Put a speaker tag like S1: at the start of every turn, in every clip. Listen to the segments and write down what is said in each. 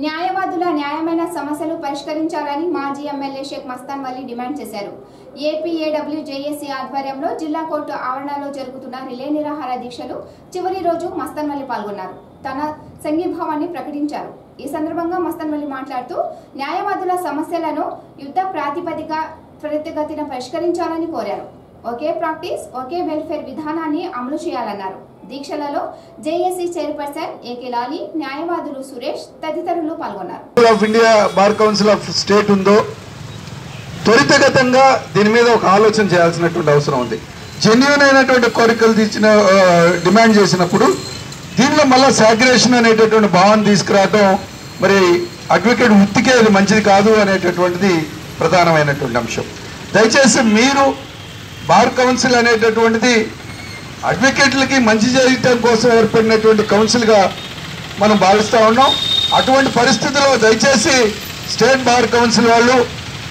S1: న్యాయవాదుల న్యాయమైన సమస్యలు పరిష్కరించాలని మాజీ ఎమ్మెల్యే షేక్ మస్తాన్ వల్లి డిమాండ్ చేశారు. ఏపీఏడబ్ల్యూ జేఏసీ ఆధ్వర్యంలో జిల్లా కోర్టు ఆవరణలో జరుగుతున్న రిలే నిరాహార దీక్షలు చివరి రోజు మస్తాన్ వల్లి పాల్గొన్నారు. తన సంఘీభావాన్ని ప్రకటించారు. ఈ సందర్భంగా మస్తాన్ వల్లి మాట్లాడుతూ న్యాయవాదుల సమస్యలను యుద్ధ ప్రాతిపదిక త్వరితగతిన పరిష్కరించాలని కోరారు. ఒకే ప్రాక్టీస్ ఒకే వెల్ఫేర్ విధానాన్ని అమలు చేయాలన్నారు. దీక్షలలో జేఏసీ చైర్పర్సన్ ఏకే లాలి న్యాయవాదులు సురేష్ తదితరులు పాల్గొన్నారు.
S2: India bar council of state ఉందో త్వరితగతంగా దీని మీద ఒక ఆలోచన చేయాల్సినటువంటి అవసరం ఉంది. జెన్యున్ అయినటువంటి కోరికలు తీసిన డిమాండ్ చేసినప్పుడు దీనిలో మళ్ళీ సాగ్రేషన్ అనేటటువంటి భావన తీసుకురావడం మరి అడ్వకేట్ వృత్తికే అది మంచిది కాదు అనేటటువంటిది ప్రధానమైనటువంటి అంశం. దయచేసి మీరు బార్ కౌన్సిల్ అనేటటువంటిది అడ్వకేట్లకి మంచి చేయటం కోసం ఏర్పడినటువంటి కౌన్సిల్గా మనం భావిస్తూ ఉన్నాం. అటువంటి పరిస్థితుల్లో దయచేసి స్టేట్ బార్ కౌన్సిల్ వాళ్ళు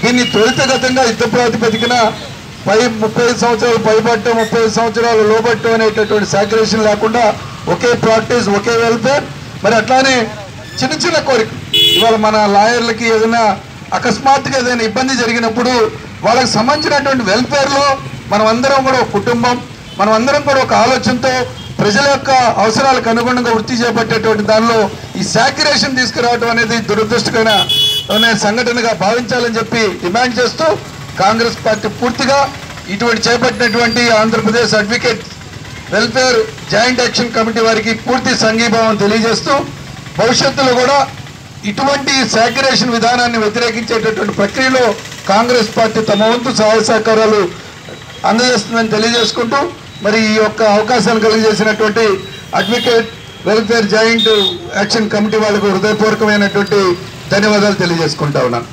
S2: దీన్ని త్వరితగతంగా యుద్ధ ప్రాతిపదికన పై ముప్పై సంవత్సరాలు పైబట్టం ముప్పై సంవత్సరాలు లోబట్టం అనేటటువంటి సాక్యులేషన్ లేకుండా ఒకే ప్రాక్టీస్ ఒకే వెల్ఫేర్. మరి అట్లానే చిన్న చిన్న కోరిక ఇవాళ మన లాయర్లకి ఏదైనా అకస్మాత్తుగా ఏదైనా ఇబ్బంది జరిగినప్పుడు వాళ్ళకి సంబంధించినటువంటి వెల్ఫేర్లో మనం అందరం కూడా ఒక కుటుంబం మనం అందరం కూడా ఒక ఆలోచనతో ప్రజల యొక్క అవసరాలకు అనుగుణంగా వృత్తి చేపట్టేటువంటి దానిలో ఈ సాక్యురేషన్ తీసుకురావడం అనేది దురదృష్టకరమైన సంఘటనగా భావించాలని చెప్పి డిమాండ్ చేస్తూ కాంగ్రెస్ పార్టీ పూర్తిగా ఇటువంటి చేపట్టినటువంటి Andhra Pradesh advocate welfare joint action committee వారికి పూర్తి సంఘీభావం తెలియజేస్తూ భవిష్యత్తులో కూడా ఇటువంటి సాక్యురేషన్ విధానాన్ని వ్యతిరేకించేటటువంటి ప్రక్రియలో కాంగ్రెస్ పార్టీ తమ వంతు సహాయ సహకారాలు అందజేస్తుందని తెలియజేసుకుంటూ మరి ఈ యొక్క అవకాశాన్ని కలిగజేసినటువంటి advocate welfare joint action committee వాళ్ళకు హృదయపూర్వకమైనటువంటి ధన్యవాదాలు తెలియజేసుకుంటా ఉన్నాను.